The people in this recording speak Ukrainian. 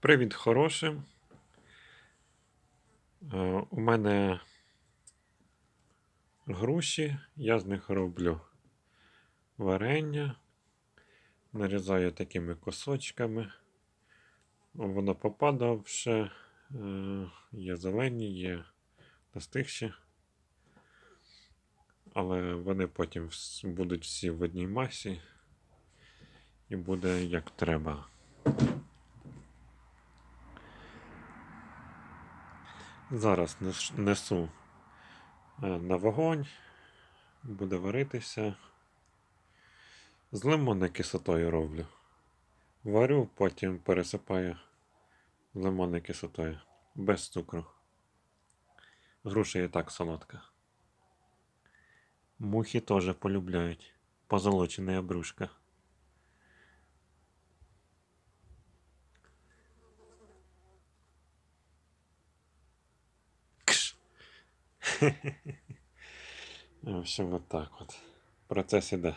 Привіт хорошим. Е, У мене груші, я з них роблю варення, нарізаю такими кусочками. Воно попадавше, е, є зелені, є достигші. Але вони потім будуть всі в одній масі і буде як треба. Зараз несу е, на вогонь, буде варитися. З лимонною кислотою роблю. Варю, потім пересипаю лимонною кислотою. Без цукру. Груша і так солодка. Мухи теж полюбляють. Позолочена обрушка. В общем, вот так вот. Процес іде.